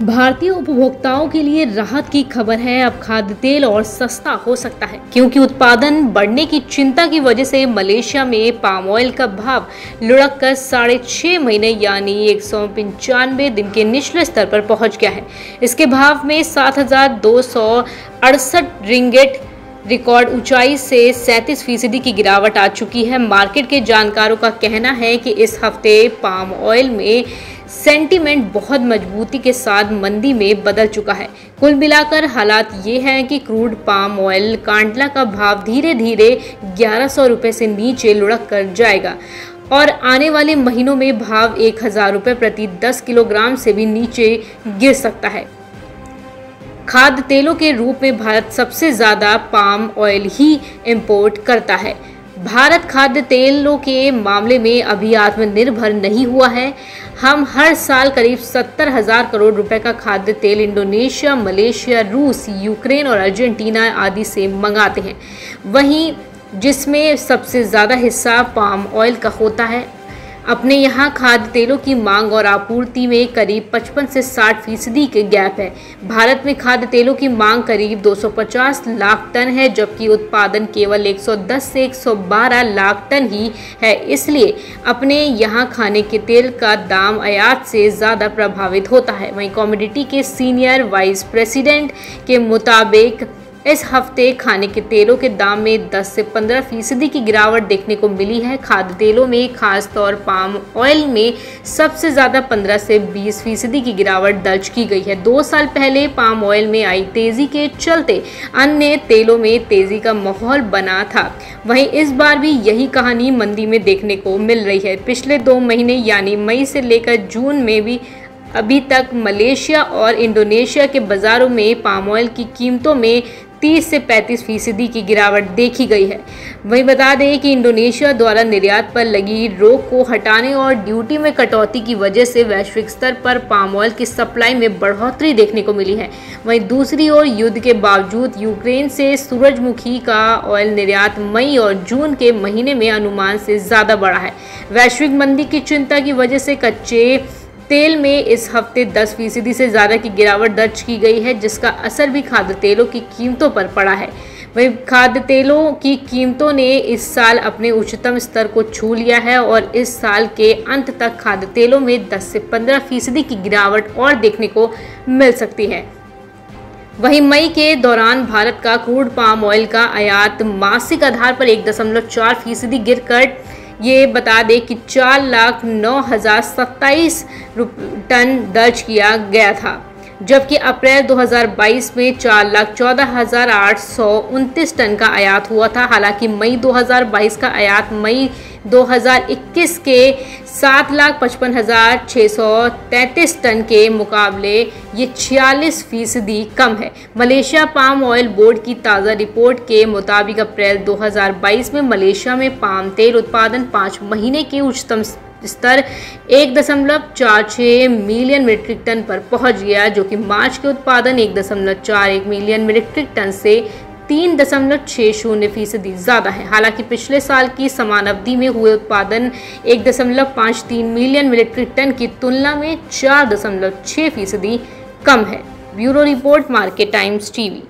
भारतीय उपभोक्ताओं के लिए राहत की खबर है। अब खाद्य तेल और सस्ता हो सकता है, क्योंकि उत्पादन बढ़ने की चिंता की वजह से मलेशिया में पाम ऑयल का भाव लुढ़क कर साढ़े छः महीने यानी एक सौ पंचानवे दिन के निचले स्तर पर पहुँच गया है। इसके भाव में सात हज़ार दो सौ अड़सठ रिंगेट रिकॉर्ड ऊंचाई से सैंतीस फ़ीसदी की गिरावट आ चुकी है। मार्केट के जानकारों का कहना है कि इस हफ़्ते पाम ऑयल में सेंटीमेंट बहुत मजबूती के साथ मंदी में बदल चुका है। कुल मिलाकर हालात ये हैं कि क्रूड पाम ऑयल कांडला का भाव धीरे धीरे ग्यारह सौ रुपये से नीचे लुढ़क कर जाएगा और आने वाले महीनों में भाव एक हज़ार रुपये प्रति दस किलोग्राम से भी नीचे गिर सकता है। खाद्य तेलों के रूप में भारत सबसे ज़्यादा पाम ऑयल ही इंपोर्ट करता है। भारत खाद्य तेलों के मामले में अभी आत्मनिर्भर नहीं हुआ है। हम हर साल करीब सत्तर हज़ार करोड़ रुपए का खाद्य तेल इंडोनेशिया, मलेशिया, रूस, यूक्रेन और अर्जेंटीना आदि से मंगाते हैं। वहीं जिसमें सबसे ज़्यादा हिस्सा पाम ऑयल का होता है। अपने यहाँ खाद्य तेलों की मांग और आपूर्ति में करीब 55 से 60 फ़ीसदी के गैप है। भारत में खाद्य तेलों की मांग करीब 250 लाख टन है, जबकि उत्पादन केवल 110 से 112 लाख टन ही है। इसलिए अपने यहाँ खाने के तेल का दाम आयात से ज़्यादा प्रभावित होता है। वहीं कॉमोडिटी के सीनियर वाइस प्रेसिडेंट के मुताबिक इस हफ़्ते खाने के तेलों के दाम में 10 से 15 फ़ीसदी की गिरावट देखने को मिली है। खाद्य तेलों में खास तौर पाम ऑयल में सबसे ज़्यादा 15 से 20 फ़ीसदी की गिरावट दर्ज की गई है। दो साल पहले पाम ऑयल में आई तेज़ी के चलते अन्य तेलों में तेज़ी का माहौल बना था। वहीं इस बार भी यही कहानी मंदी में देखने को मिल रही है। पिछले दो महीने यानी मई से लेकर जून में भी अभी तक मलेशिया और इंडोनेशिया के बाज़ारों में पाम ऑयल की कीमतों में 30 से 35 फ़ीसदी की गिरावट देखी गई है। वहीं बता दें कि इंडोनेशिया द्वारा निर्यात पर लगी रोक को हटाने और ड्यूटी में कटौती की वजह से वैश्विक स्तर पर पाम ऑयल की सप्लाई में बढ़ोतरी देखने को मिली है। वहीं दूसरी ओर युद्ध के बावजूद यूक्रेन से सूरजमुखी का ऑयल निर्यात मई और जून के महीने में अनुमान से ज़्यादा बढ़ा है। वैश्विक मंदी की चिंता की वजह से कच्चे तेल में इस हफ़्ते 10 फ़ीसदी से ज़्यादा की गिरावट दर्ज की गई है, जिसका असर भी खाद्य तेलों की कीमतों पर पड़ा है। वहीं खाद्य तेलों की कीमतों ने इस साल अपने उच्चतम स्तर को छू लिया है और इस साल के अंत तक खाद्य तेलों में 10 से 15 फ़ीसदी की गिरावट और देखने को मिल सकती है। वहीं मई के दौरान भारत का क्रूड पाम ऑयल का आयात मासिक आधार पर एक दशमलव चार फ़ीसदी गिर कर ये बता दें कि चार लाख नौ हज़ार सत्ताईस टन दर्ज किया गया था, जबकि अप्रैल 2022 में चार लाख चौदह हज़ार आठ सौ उनतीस टन का आयात हुआ था। हालाँकि मई 2022 का आयात मई 2021 के सात लाख पचपन हज़ार छः सौ तैंतीस टन के मुकाबले ये छियालीस फ़ीसदी कम है। मलेशिया पाम ऑयल बोर्ड की ताज़ा रिपोर्ट के मुताबिक अप्रैल 2022 में मलेशिया में पाम तेल उत्पादन पाँच महीने के उच्चतम स्तर एक दशमलव चार छः मिलियन मीट्रिक टन पर पहुँच गया, जो कि मार्च के उत्पादन एक दशमलव चार एक मिलियन मीट्रिक टन से तीन दशमलव छः शून्य फ़ीसदी ज़्यादा है। हालाँकि पिछले साल की समान अवधि में हुए उत्पादन एक दशमलव पाँच तीन मिलियन मीट्रिक टन की तुलना में चार दशमलव छः फ़ीसदी कम है। Bureau report, Market Times TV.